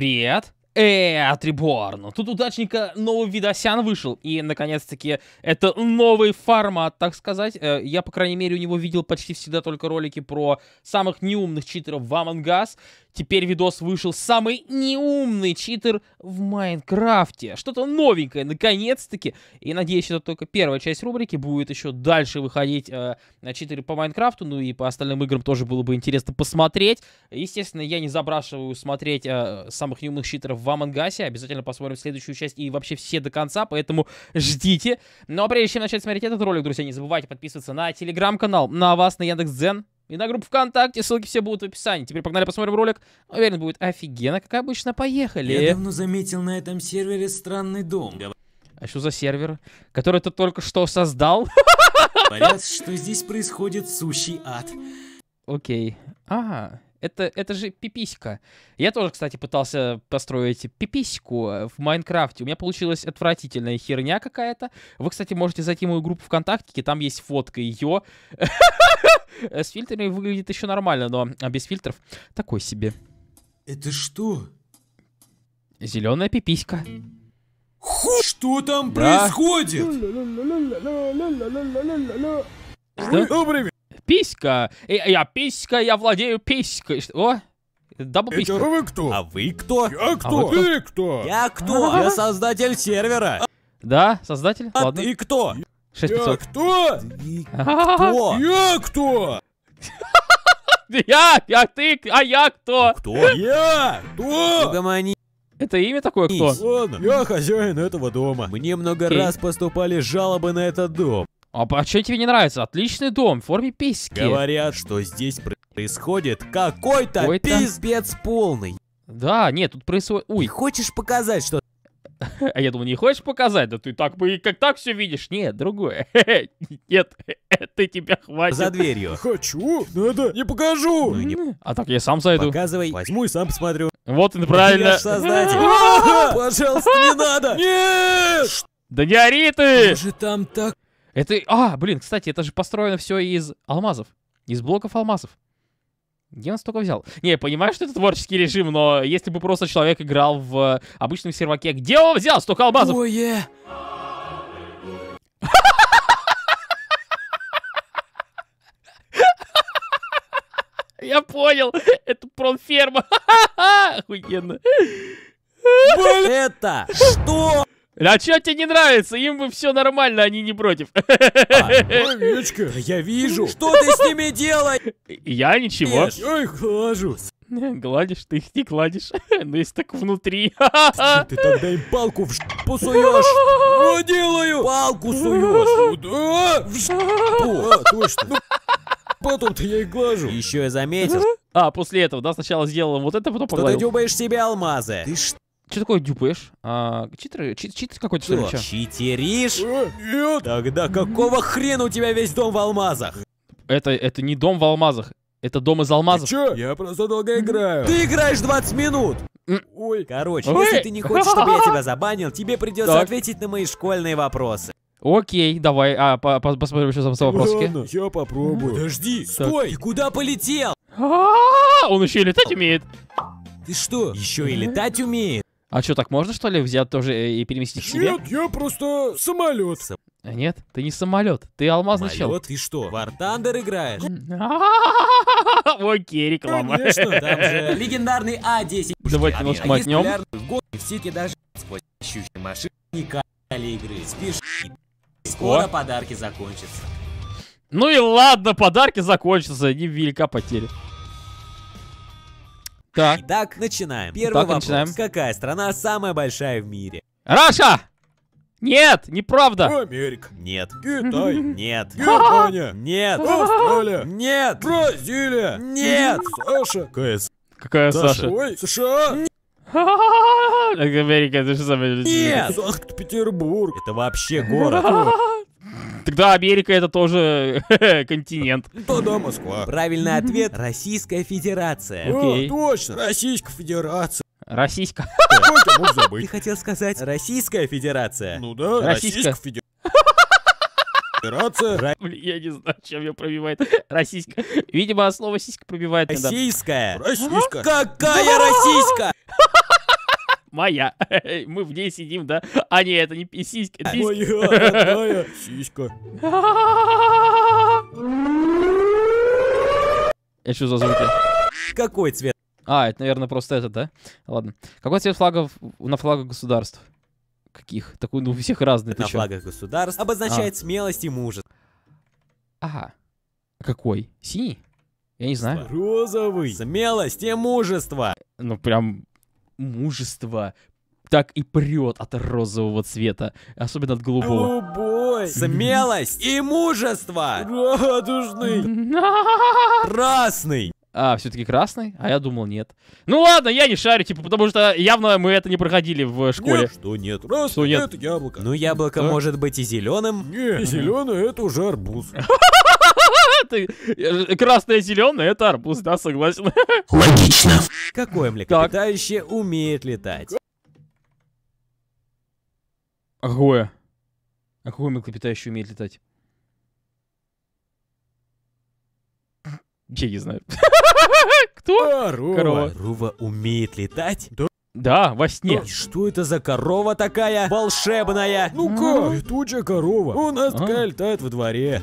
Привет! Э, Триборн. Тут удачненько новый видосян вышел. И, наконец-таки, это новый формат, так сказать. Э, я, по крайней мере, у него видел почти всегда только ролики про самых неумных читеров в Among Us. Теперь видос вышел самый неумный читер в Майнкрафте. Что-то новенькое, наконец-таки. И надеюсь, это только первая часть рубрики. Будет еще дальше выходить э, читеры по Майнкрафту. Ну и по остальным играм тоже было бы интересно посмотреть. Естественно, я не забрашиваю смотреть э, самых неумных читеров в Us. Обязательно посмотрим следующую часть и вообще все до конца, поэтому ждите. Ну а прежде чем начать смотреть этот ролик, друзья, не забывайте подписываться на телеграм-канал, на вас, на Яндекс.Дзен и на группу ВКонтакте. Ссылки все будут в описании. Теперь погнали посмотрим ролик. Уверен, будет офигенно, как обычно. Поехали. Я давно заметил на этом сервере странный дом. А что за сервер, который ты только что создал? Говорят, что здесь происходит сущий ад. Окей. Ага. Это, это же пиписька. Я тоже, кстати, пытался построить пипиську в Майнкрафте. У меня получилась отвратительная херня какая-то. Вы, кстати, можете зайти в мою группу ВКонтакте, там есть фотка ее. С фильтрами выглядит еще нормально, но без фильтров такой себе. Это что? Зеленая пиписька. Что там Да. происходит? Что? Добрый Писька. Я писька, я владею писькой. О, double писька. Вы кто? А вы кто? Я кто? вот кто? Ты кто? Я кто? Я создатель сервера. Да, создатель? А Ладно. ты кто? Я 6500. кто? Ты кто? Я кто? Я, я ты, а я кто? Кто? Я? Кто? Угомони. Это имя такое кто? Ладно, я хозяин этого дома. Мне много раз поступали жалобы на этот дом. А, а что тебе не нравится? Отличный дом в форме письки. Говорят, что здесь происходит какой-то Какой-то? пиздец полный. Да, нет, тут происходит... Ты Ой, хочешь показать, что а я думаю, не хочешь показать? Да ты так бы и как так все видишь. Нет, другое. Нет, ты тебя хватит. за дверью? Хочу, надо, не покажу. Ну, не А так я сам зайду. показывай. Возьму и сам посмотрю. Вот и правильно. Пожалуйста, не надо. Нет! Да не ори ты! Же там так... Это... А, блин, кстати, это же построено все из алмазов. Из блоков алмазов. Где он столько взял? Не, я понимаю, что это творческий режим, но если бы просто человек играл в э, обычном серваке, где он взял столько алмазов? Ое! Я понял, это промферма. Охуенно. Это что? А чё тебе не нравится? Им бы все нормально, они не против. Овечка. Да я вижу. Что ты с ними делаешь? Я ничего. Я их глажу. Гладишь, ты их не гладишь. Ну, если так внутри. Ты тогда им палку в жопу суешь. Что делаю? Палку суешь. Куда? В. А, точно. Ну, потом-то я их глажу. Еще я заметил, А, после этого, да, сначала сделал вот это, потом что ты погладил. дюбаешь себе алмазы. Ты что, Что такое дюпаешь? А, читеры? Чит, чит какой-то, что ли? чё? читеришь? А, Нет. Тогда какого хрена у тебя весь дом в алмазах? Это, это не дом в алмазах. Это дом из алмазов. Че? Я просто долго играю. Ты играешь 20 минут! Ой. Короче, Ой. если ты не хочешь, чтобы я тебя забанил, тебе придется Так. ответить на мои школьные вопросы. Окей, давай, а, по- по- посмотрим, что там за вопросики. Ладно, я попробую. Подожди, стой! Ты куда полетел? А, Он еще и летать умеет. Ты что, еще и летать умеешь? А что, так можно, что ли, взять тоже и переместить к себе? Нет, я просто самолет. А Нет, ты не самолет, ты алмазный чел. Самолет? Ты что, в War Thunder играешь? Окей, реклама. Конечно, там же легендарный А10. Давайте немножко мотнем. В сети даже сквозь ищущие машины не кали игры. Спеши. Скоро подарки закончатся. Ну и ладно, подарки закончатся, невелика потеря. Так, Итак, начинаем. Первый Так, вопрос. начинаем. Какая страна самая большая в мире? Раша! Нет, неправда. Америка. Нет. Китай. Нет. Германия. Нет. Австралия. Нет. Бразилия. Нет. Саша. КС. Какая Саша? Ой, США. Америка, это же самое... Нет. Санкт-Петербург. Это вообще город. Тогда Америка это тоже континент. Тогда Москва. Правильный ответ – Российская Федерация. Окей. О, точно. Российская Федерация. Российская. Ты хотел сказать Российская Федерация? Ну да, Российская. Российская Федерация. Блин, я не знаю, чем ее пробивает. Российская. Видимо, слово сиська пробивает. Российская. Российская. Какая российская? Моя. Мы в ней сидим, да? А не, это не сиська. Моя родная сиська. Это что за звуки? Какой цвет А, это, наверное, просто это, да? Ладно. Какой цвет флагов на флагах государств? Каких? Такой, ну, у всех разный. на флагах государств обозначает смелость и мужество? Ага. Какой? Синий? Я не знаю. Розовый. Смелость и мужество. Ну, прям мужество так и прет от розового цвета. Особенно от голубого. Голубой. Смелость и мужество. Радужный. Красный. А, все-таки красный? А я думал, нет. Ну ладно, я не шарю, типа, потому что явно мы это не проходили в школе. Нет, что нет. Раз, Что нет? это яблоко. Ну, яблоко Да. может быть и зеленым. Не, зеленый это уже арбуз. Красное зеленое это арбуз, да, согласен. Какое млекопитающее умеет летать? А какое? А какое млекопитающее умеет летать? Я не знаю. Кто? Корова. Корова. Корова умеет летать? Да, во сне. И что это за корова такая волшебная? Ну как? Летучая корова. У нас А. такая летает во дворе.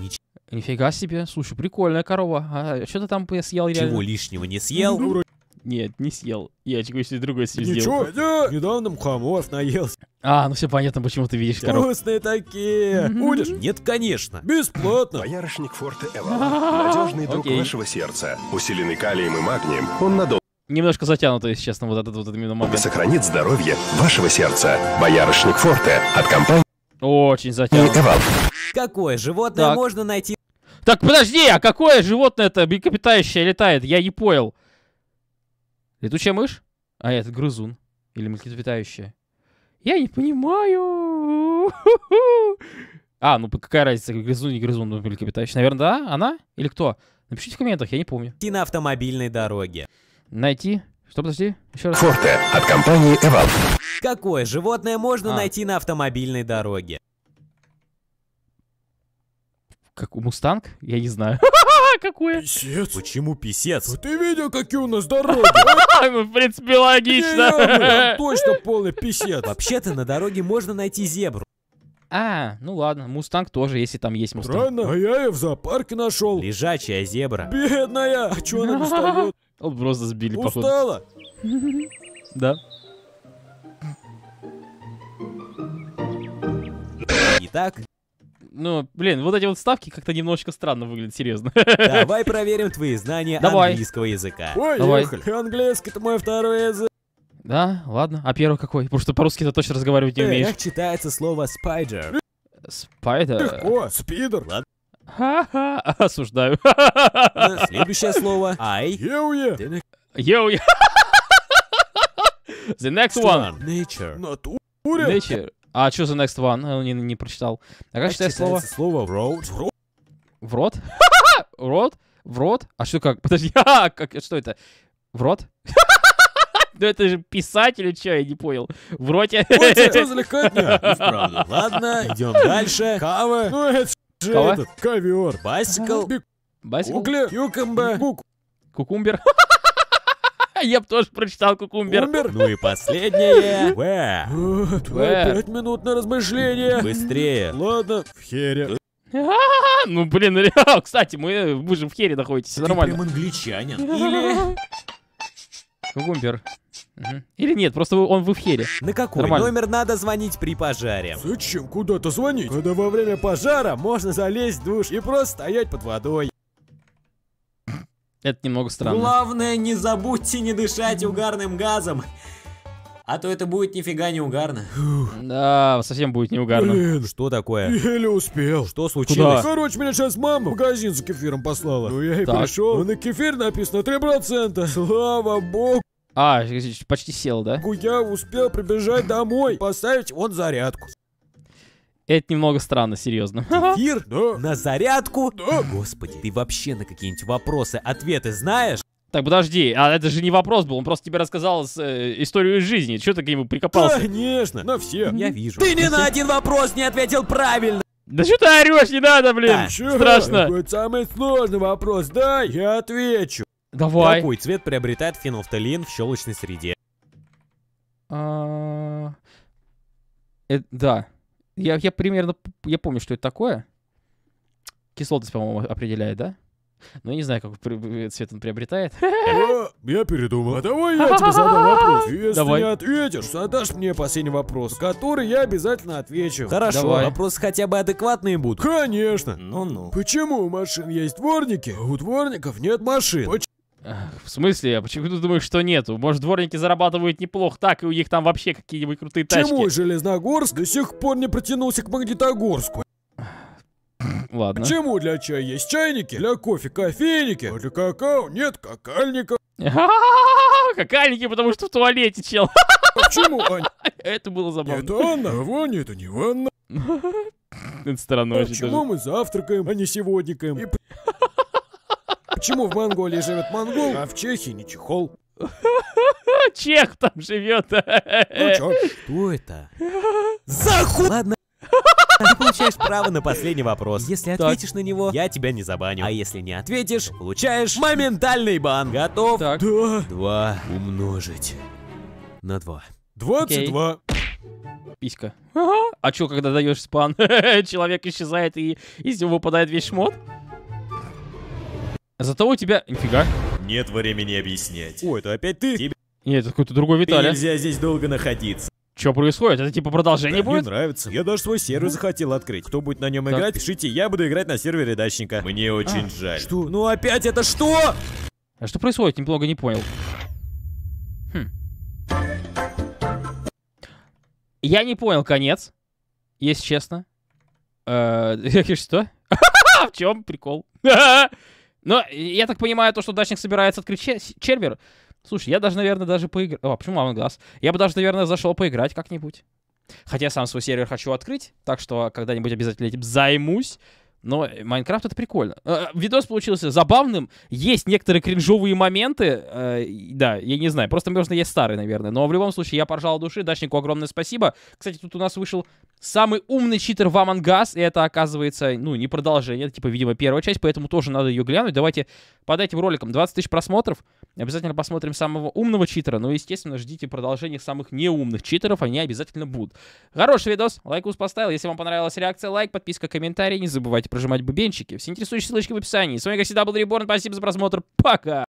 Нифига себе, слушай, прикольная корова. А что ты там съел Чего реально? лишнего не съел? Нет, не съел. Я чего себе другой себе Ничего, сделал. недавно мухоморов наелся. А, ну все понятно, почему ты видишь коров. Вкусные такие. Будешь? Нет, конечно. Бесплатно. Боярышник Форте Эвала. Надежный друг вашего сердца. Усиленный калием и магнием, он надолго Немножко затянуто, если честно, вот этот вот именно момент. сохранит здоровье вашего сердца. Боярышник Форте от компании Очень затянуто. Эвал. Какое животное Так. можно найти Так, подожди, а какое животное это млекопитающее летает? Я не понял. Летучая мышь? А, это грызун. Или млекопитающее. Я не понимаю. А, ну какая разница, грызун, не грызун, ну, млекопитающее. Наверное, да? Она? Или кто? Напишите в комментах, я не помню. на автомобильной дороге? Найти? Что, подожди? Еще раз. Форте от компании Эвал. Какое животное можно А. найти на автомобильной дороге? Как у Мустанг? Я не знаю. Какое? Писец. Почему писец? А ты видел, какие у нас дороги? Ну, в принципе, логично. там Точно полный писец. Вообще-то на дороге можно найти зебру. А, ну ладно, Мустанг тоже, если там есть Мустанг. Странно, а я ее в зоопарке нашел. Лежачая зебра. Бедная. А чё она не встает? Он просто сбили, походу. Устала? Да. Итак, Ну, блин, вот эти вот ставки как-то немножечко странно выглядят, серьезно. давай проверим твои знания Давай. английского языка. Поехали. Английский это мой второй язык. Да, ладно. А первый какой? Потому что по-русски ты точно разговаривать не умеешь. Как читается слово spider? Спайдер. Легко. Спидер. Ха-ха. Осуждаю. Э, Следующее слово I. Еуе. Йоу. The next one. Nature. Натуре. Nature. А что the next one? Не, не прочитал. А как читать слово? читается слово road? В рот? В рот? В рот? А что как? Подожди, а, как, что это? В рот? Ну это же писать или что, я не понял. В роте? Ой, что за легкотня? Правда. Ладно, идем дальше. Кава. Ну это же этот, ковер. Bicycle. Басикл? Угли. Кюкамбе. Кукумбер? Я бы тоже прочитал кукумбер. Кукумбер. Ну и последнее. Where? Э, Твои пять минут на размышление. Быстрее. Ладно, в хере. А, Ну, блин, реально, кстати, мы, вы же в хере находитесь, нормально. англичанин. Или Кукумбер. Или нет, просто он в эфире. на какой Нормально. номер надо звонить при пожаре? Зачем куда-то звонить? Когда во время пожара можно залезть в душ и просто стоять под водой. Это немного странно. Главное, не забудьте не дышать угарным газом. А то это будет нифига не угарно. Да, совсем будет неугарно. Блин, Что такое? еле успел. Что случилось? Короче, меня сейчас мама в магазин за кефиром послала. Ну я и Так. пришел. А на кефир написано 3%. Слава богу, А, почти сел, да? я успел прибежать домой. Поставить он зарядку. Это немного странно, серьезно. Кефир? Да. На зарядку? Да. Господи, ты вообще на какие-нибудь вопросы ответы знаешь? Так, подожди, а это же не вопрос был, он просто тебе рассказал с, э, историю из жизни. Что ты к нему прикопался? Конечно, на все. Я вижу. Ты ни на один вопрос не ответил правильно! Да что ты орешь, не надо, блин! Да. Страшно. Какой самый сложный вопрос? Дай, я отвечу. Давай. Какой цвет приобретает фенолфталин в щелочной среде? А, Э, да. Я, я примерно... Я помню, что это такое. Кислотность, по-моему, определяет, да? Ну, я не знаю, какой при- цвет он приобретает. А, я передумал. А давай я тебе задам вопрос. Если Давай. не ответишь, задашь мне последний вопрос, который я обязательно отвечу. Хорошо, Давай. вопросы хотя бы адекватные будут. Конечно. Ну-ну. Почему у машин есть дворники, а у дворников нет машин? Почему? В смысле? А почему ты думаешь, что нету? Может, дворники зарабатывают неплохо так, и у них там вообще какие-нибудь крутые тачки? Железногорск до сих пор не протянулся к Магнитогорску? Ладно. Почему для чая есть чайники, для кофе кофейники, а для какао нет какальников? Какальники, потому что в туалете, чел. Почему Аня? Это было забавно. Это Анна, а Ваня это не Ванна. Это странно очень Почему мы завтракаем, а не сегодникаем? Почему в Монголии живет монгол, а в Чехии не чехол? Чех там живет. Ну чё? Что это? Заху... Ладно. Ты получаешь право на последний вопрос. Если Так. ответишь на него, я тебя не забаню. А если не ответишь, получаешь моментальный бан. Готов? Так. Да, Два умножить на два. 22. Писька. А чё, когда даешь спан, человек исчезает и из него выпадает весь шмот? Зато у тебя... Нифига. Нет времени объяснять. О, это опять ты? Тебе Нет, это какой-то другой Виталий. нельзя здесь долго находиться. Что происходит? Это типа продолжение Мне будет? нравится. Я даже свой сервер захотел открыть. Кто будет на нем Так. играть, пишите, я буду играть на сервере дачника. Мне очень жаль. Что? Ну опять это что? А что происходит? Немного не понял. Хм. Я не понял конец, если честно. Э, Что? В чем прикол? Но я так понимаю, то, что дачник собирается открыть че- червер. Слушай, я даже, наверное, даже поиграть... О, почему Us? Я бы даже, наверное, зашел поиграть как-нибудь. Хотя я сам свой сервер хочу открыть, так что когда-нибудь обязательно этим займусь. Но э, Майнкрафт это прикольно. Э, Видос получился забавным. Есть некоторые кринжовые моменты. э, Да, я не знаю. Просто, можно, есть старый, наверное. Но в любом случае, я поржал души. Дачнику огромное спасибо. Кстати, тут у нас вышел самый умный читер в Among. И это, оказывается, ну, не продолжение. Это, типа, видимо, первая часть. Поэтому тоже надо ее глянуть. Давайте под этим роликом 20 тысяч просмотров. Обязательно посмотрим самого умного читера. Ну, естественно, ждите продолжения самых неумных читеров. Они обязательно будут. Хороший видос. Лайкус поставил. Если вам понравилась реакция, лайк, подписка, комментарий. Не забывайте прожимать бубенчики. Все интересующие ссылочки в описании. С вами, как всегда, был Реборн. Спасибо за просмотр. Пока!